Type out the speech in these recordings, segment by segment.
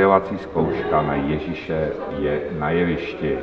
zahajovací zkouška na Ježíše je na jevišti.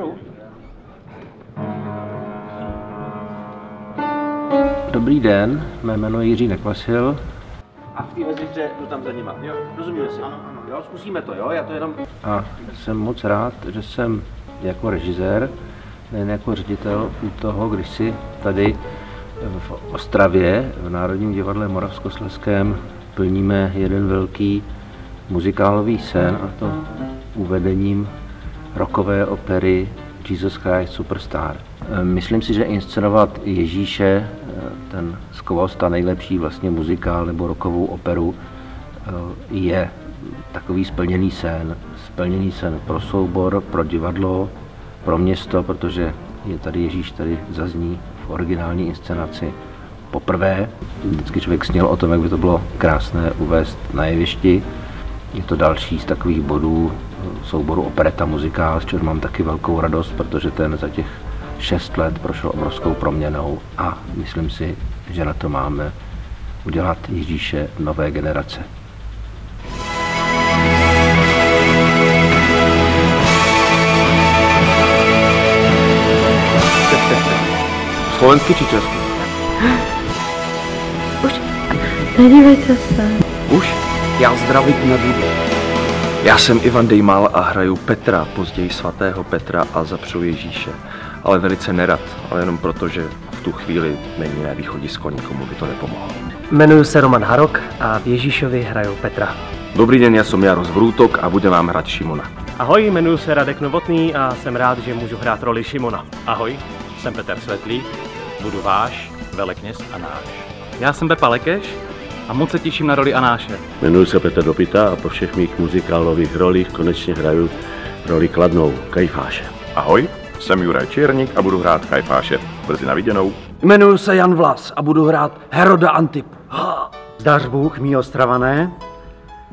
Hru? Dobrý den, mé jméno je Jiří Nekvasil. A v té mezihře jdu tam za nima. Jo, rozumíme si. Ano, ano. Jo, zkusíme to, jo? Já to jenom... a jsem moc rád, že jsem jako režisér, nejen jako ředitel u toho, když si tady v Ostravě, v Národním divadle Moravskoslezském, plníme jeden velký muzikálový sen a to uvedením rokové opery Jesus Christ Superstar. E, Myslím si, že inscenovat Ježíše, e, ten skvost a nejlepší vlastně muzikál nebo rokovou operu, e, je takový splněný sen. Splněný sen pro soubor, pro divadlo, pro město, protože je tady Ježíš, tady zazní v originální inscenaci poprvé. Vždycky člověk sněl o tom, jak by to bylo krásné uvést na jevišti. Je to další z takových bodů souboru opereta muzikál, z čehož mám taky velkou radost, protože ten za těch šest let prošel obrovskou proměnou a myslím si, že na to máme udělat Ježíše nové generace. Slovensky či česky? Nedívejte se. Už? Já zdravit nebudu. Já jsem Ivan Dejmal a hraju Petra, později svatého Petra a zapřu Ježíše. Ale velice nerad, ale jenom proto, že v tu chvíli není jiné východisko, nikomu by to nepomohlo. Jmenuji se Roman Harok a v Ježíšovi hraju Petra. Dobrý den, já jsem Jaros Vrútok a budem vám hrát Šimona. Ahoj, jmenuji se Radek Novotný a jsem rád, že můžu hrát roli Šimona. Ahoj, jsem Petr Svetlík, budu váš velekněz a náš. Já jsem Pepa Lekeš a moc se těším na roli Anáše. Jmenuji se Petr Dopita a po všech mých muzikálových rolích konečně hraju roli kladnou Kajfáše. Ahoj, jsem Juraj Čierník a budu hrát Kajfáše. Brzy na viděnou. Jmenuji se Jan Vlas a budu hrát Heroda Antip. Zdař Bůh, mý ostravané.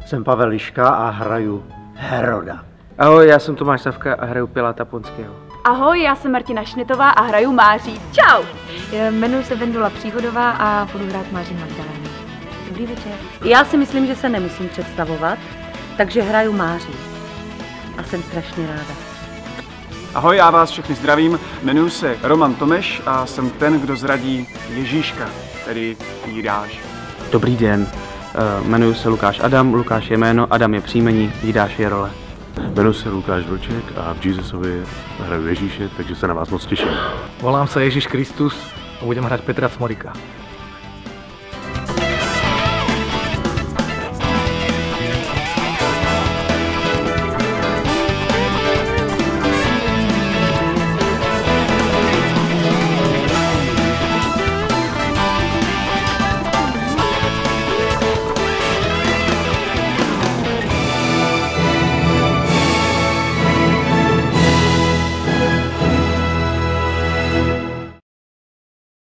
Jsem Pavel Liška a hraju Heroda. Ahoj, já jsem Tomáš Savka a hraju Pilata Ponského. Ahoj, já jsem Martina Šnitová a hraju Máří. Čau! Jmenuji se Vendula Příhodová a budu hrát Máří Magdalénu. Dobrý večer. Já si myslím, že se nemusím představovat, takže hraju Máří. A jsem strašně ráda. Ahoj, já vás všechny zdravím. Jmenuji se Roman Tomeš a jsem ten, kdo zradí Ježíška, tedy Jidáš. Dobrý den, Eh, jmenuji se Lukáš Adam, Lukáš je jméno, Adam je příjmení, Jidáš je role. Jmenuji se Lukáš Vlček a v Jesusovi hraju Ježíše, takže se na vás moc těším. Volám se Ježíš Kristus a budem hrať Petra Cmorika.